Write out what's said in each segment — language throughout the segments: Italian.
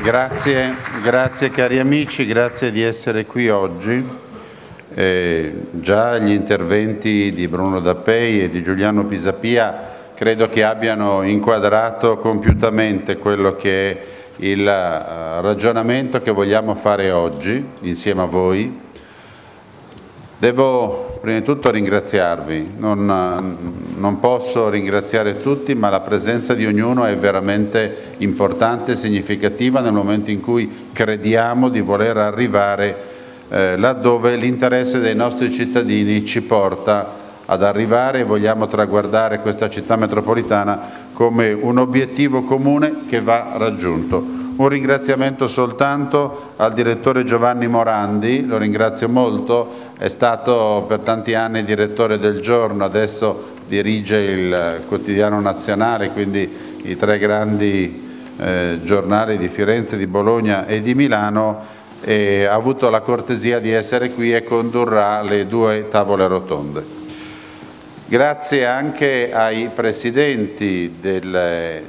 Grazie, grazie cari amici, grazie di essere qui oggi. Eh, già gli interventi di Bruno Dappei e di Giuliano Pisapia credo che abbiano inquadrato compiutamente quello che è il uh, ragionamento che vogliamo fare oggi insieme a voi. Devo prima di tutto ringraziarvi, non, non, posso ringraziare tutti ma la presenza di ognuno è veramente importante e significativa nel momento in cui crediamo di voler arrivare eh, laddove l'interesse dei nostri cittadini ci porta ad arrivare e vogliamo traguardare questa città metropolitana come un obiettivo comune che va raggiunto. Un ringraziamento soltanto al direttore Giovanni Morandi, lo ringrazio molto, è stato per tanti anni direttore del giorno, adesso dirige il quotidiano nazionale, quindi i tre grandi eh, giornali di Firenze, di Bologna e di Milano e ha avuto la cortesia di essere qui e condurrà le due tavole rotonde. Grazie anche ai presidenti del,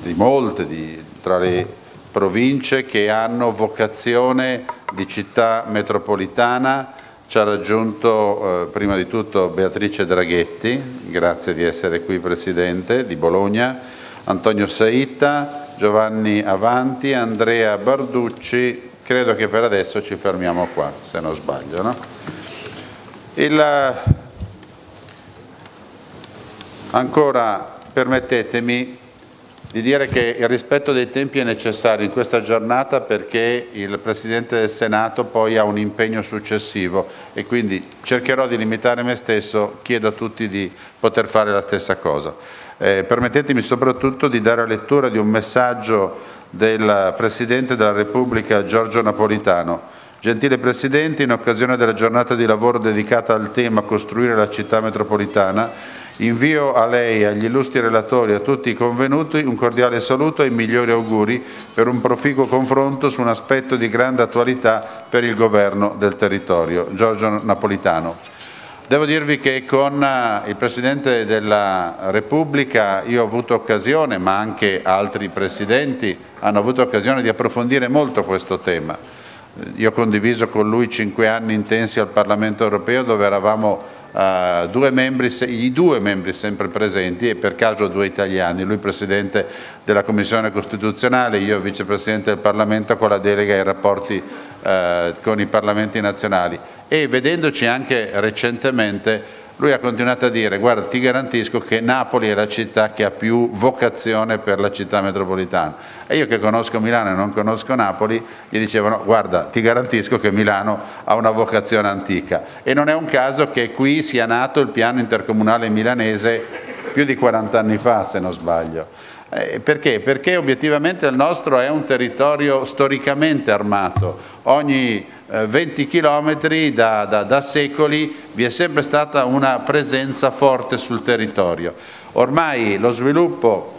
di molte di, tra le province che hanno vocazione di città metropolitana. Ci ha raggiunto eh, prima di tutto Beatrice Draghetti, grazie di essere qui Presidente, di Bologna, Antonio Saita, Giovanni Avanti, Andrea Barducci, credo che per adesso ci fermiamo qua, se non sbaglio. No? Il, Ancora permettetemi di dire che il rispetto dei tempi è necessario in questa giornata perché il Presidente del Senato poi ha un impegno successivo e quindi cercherò di limitare me stesso, chiedo a tutti di poter fare la stessa cosa. Eh, permettetemi soprattutto di dare lettura di un messaggio del Presidente della Repubblica Giorgio Napolitano. Gentile Presidente, in occasione della giornata di lavoro dedicata al tema Costruire la città metropolitana, Invio a lei agli illustri relatori e a tutti i convenuti un cordiale saluto e i migliori auguri per un proficuo confronto su un aspetto di grande attualità per il governo del territorio. Giorgio Napolitano. Devo dirvi che con eh, il Presidente della Repubblica io ho avuto occasione, ma anche altri Presidenti hanno avuto occasione di approfondire molto questo tema. Io ho condiviso con lui cinque anni intensi al Parlamento europeo dove eravamo uh, due membri, i due membri sempre presenti e per caso due italiani, lui Presidente della Commissione Costituzionale, io Vicepresidente del Parlamento con la delega ai rapporti uh, con i Parlamenti nazionali. E vedendoci anche recentemente lui ha continuato a dire guarda ti garantisco che Napoli è la città che ha più vocazione per la città metropolitana. E io che conosco Milano e non conosco Napoli gli dicevano guarda ti garantisco che Milano ha una vocazione antica. E non è un caso che qui sia nato il piano intercomunale milanese più di 40 anni fa se non sbaglio eh, perché? Perché obiettivamente il nostro è un territorio storicamente armato ogni 20 eh, chilometri da, da, da, secoli vi è sempre stata una presenza forte sul territorio. Ormai lo sviluppo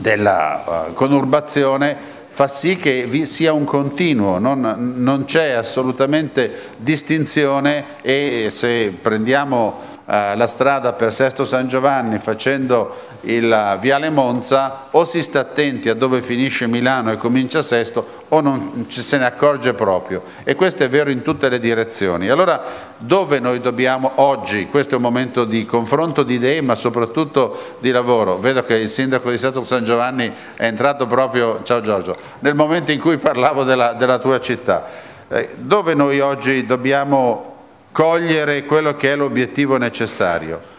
della uh, conurbazione fa sì che vi sia un continuo, non, non c'è assolutamente distinzione e se prendiamo uh, la strada per Sesto San Giovanni facendo il Viale Monza o si sta attenti a dove finisce Milano e comincia Sesto o non se ne accorge proprio. E questo è vero in tutte le direzioni. Allora dove noi dobbiamo oggi, questo è un momento di confronto di idee ma soprattutto di lavoro, vedo che il sindaco di Sesto San Giovanni è entrato proprio, ciao Giorgio, nel momento in cui parlavo della, della tua città, eh, dove noi oggi dobbiamo cogliere quello che è l'obiettivo necessario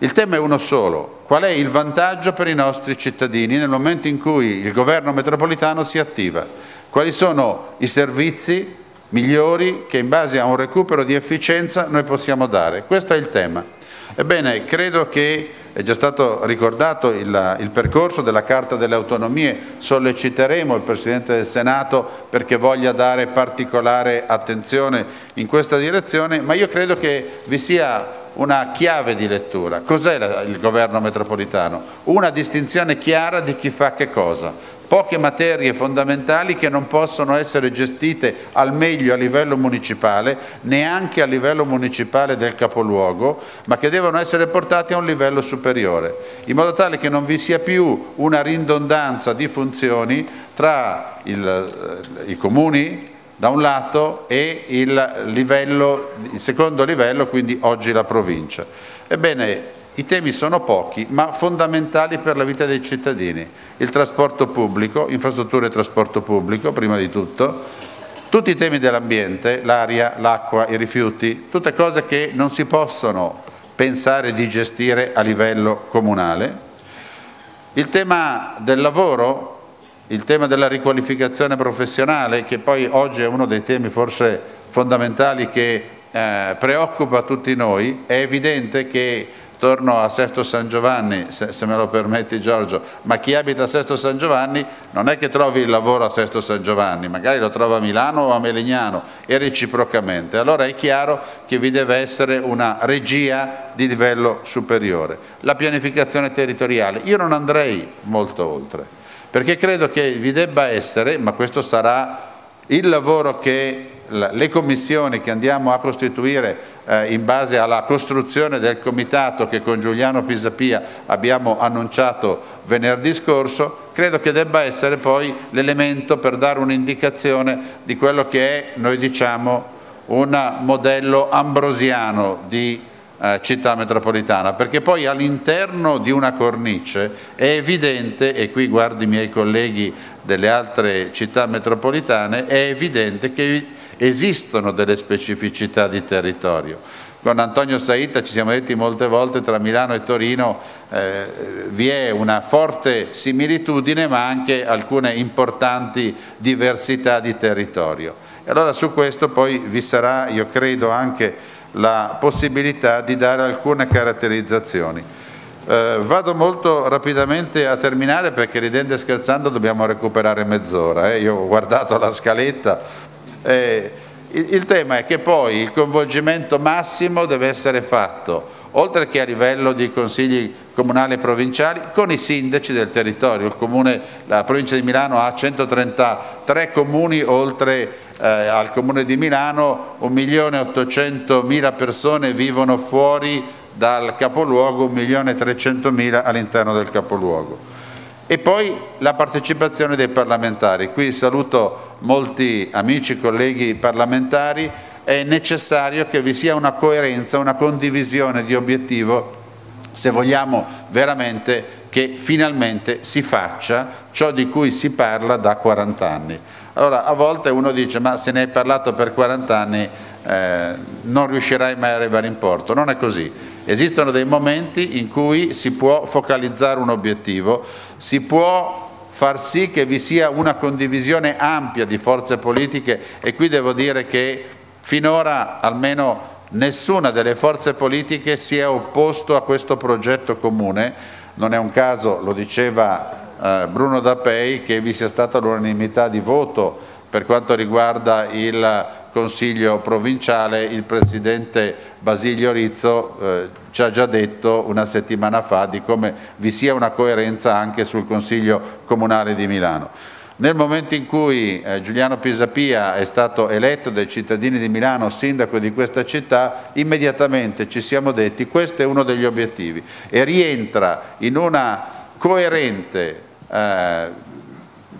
il tema è uno solo, qual è il vantaggio per i nostri cittadini nel momento in cui il governo metropolitano si attiva? Quali sono i servizi migliori che in base a un recupero di efficienza noi possiamo dare? Questo è il tema. Ebbene, credo che è già stato ricordato il, il, percorso della Carta delle Autonomie, solleciteremo il Presidente del Senato perché voglia dare particolare attenzione in questa direzione, ma io credo che vi sia una chiave di lettura. Cos'è il governo metropolitano? Una distinzione chiara di chi fa che cosa. Poche materie fondamentali che non possono essere gestite al meglio a livello municipale, neanche a livello municipale del capoluogo, ma che devono essere portate a un livello superiore, in modo tale che non vi sia più una ridondanza di funzioni tra il, eh, i comuni da un lato e il, livello, il secondo livello, quindi oggi la provincia. Ebbene, i temi sono pochi, ma fondamentali per la vita dei cittadini. Il trasporto pubblico, infrastrutture e trasporto pubblico, prima di tutto, tutti i temi dell'ambiente, l'aria, l'acqua, i rifiuti, tutte cose che non si possono pensare di gestire a livello comunale. Il tema del lavoro, il tema della riqualificazione professionale, che poi oggi è uno dei temi forse fondamentali che eh, preoccupa tutti noi, è evidente che torno a Sesto San Giovanni, se, se, me lo permetti Giorgio, ma chi abita a Sesto San Giovanni non è che trovi il lavoro a Sesto San Giovanni, magari lo trova a Milano o a Melegnano e reciprocamente. Allora è chiaro che vi deve essere una regia di livello superiore. La pianificazione territoriale, io non andrei molto oltre, perché credo che vi debba essere, ma questo sarà il lavoro che le commissioni che andiamo a costituire eh, in base alla costruzione del comitato che con Giuliano Pisapia abbiamo annunciato venerdì scorso, credo che debba essere poi l'elemento per dare un'indicazione di quello che è, noi diciamo, un modello ambrosiano di eh, città metropolitana, perché poi all'interno di una cornice è evidente, e qui guardo i miei colleghi delle altre città metropolitane, è evidente che esistono delle specificità di territorio. Con Antonio Saita ci siamo detti molte volte tra Milano e Torino eh, vi è una forte similitudine ma anche alcune importanti diversità di territorio. E allora su questo poi vi sarà, io credo, anche la possibilità di dare alcune caratterizzazioni. Eh, vado molto rapidamente a terminare perché ridendo e scherzando dobbiamo recuperare mezz'ora. Eh. Io ho guardato la scaletta, eh, il, il tema è che poi il coinvolgimento massimo deve essere fatto oltre che a livello di consigli comunali e provinciali, con i sindaci del territorio. Comune, la provincia di Milano ha 133 comuni, oltre eh, al comune di Milano 1.800.000 persone vivono fuori dal capoluogo, 1.300.000 all'interno del capoluogo. E poi la partecipazione dei parlamentari. Qui saluto molti amici, colleghi parlamentari, è necessario che vi sia una coerenza, una condivisione di obiettivo se vogliamo veramente che finalmente si faccia ciò di cui si parla da 40 anni. Allora a volte uno dice ma se ne hai parlato per 40 anni eh, non riuscirai mai a arrivare in porto, non è così Esistono dei momenti in cui si può focalizzare un obiettivo, si può far sì che vi sia una condivisione ampia di forze politiche e qui devo dire che finora almeno nessuna delle forze politiche si è opposto a questo progetto comune, non è un caso, lo diceva eh, Bruno Dappei, che vi sia stata l'unanimità di voto per quanto riguarda il Consiglio provinciale il Presidente Basilio Rizzo eh, ci ha già detto una settimana fa di come vi sia una coerenza anche sul Consiglio Comunale di Milano. Nel momento in cui eh, Giuliano Pisapia è stato eletto dai cittadini di Milano sindaco di questa città, immediatamente ci siamo detti questo è uno degli obiettivi e rientra in una coerente eh,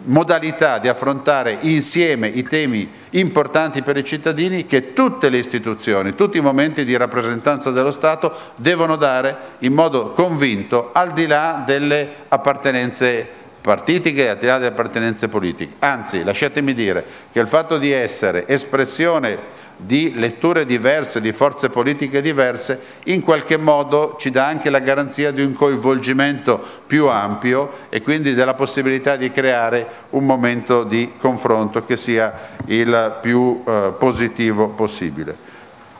modalità di affrontare insieme i temi importanti per i cittadini che tutte le istituzioni, tutti i momenti di rappresentanza dello Stato devono dare in modo convinto al di là delle appartenenze partitiche e al di là delle appartenenze politiche. Anzi, lasciatemi dire che il fatto di essere espressione di letture diverse, di forze politiche diverse, in qualche modo ci dà anche la garanzia di un coinvolgimento più ampio e quindi della possibilità di creare un momento di confronto che sia il più eh, positivo possibile.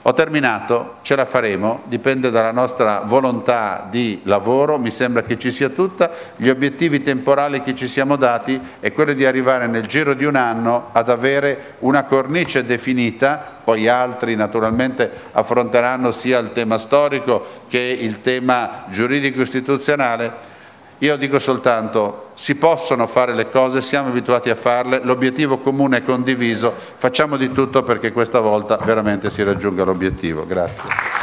Ho terminato, ce la faremo, dipende dalla nostra volontà di lavoro, mi sembra che ci sia tutta, gli obiettivi temporali che ci siamo dati è quello di arrivare nel giro di un anno ad avere una cornice definita, poi altri naturalmente affronteranno sia il tema storico che il tema giuridico istituzionale, Io dico soltanto, si possono fare le cose, siamo abituati a farle, l'obiettivo comune è condiviso, facciamo di tutto perché questa volta veramente si raggiunga l'obiettivo. Grazie.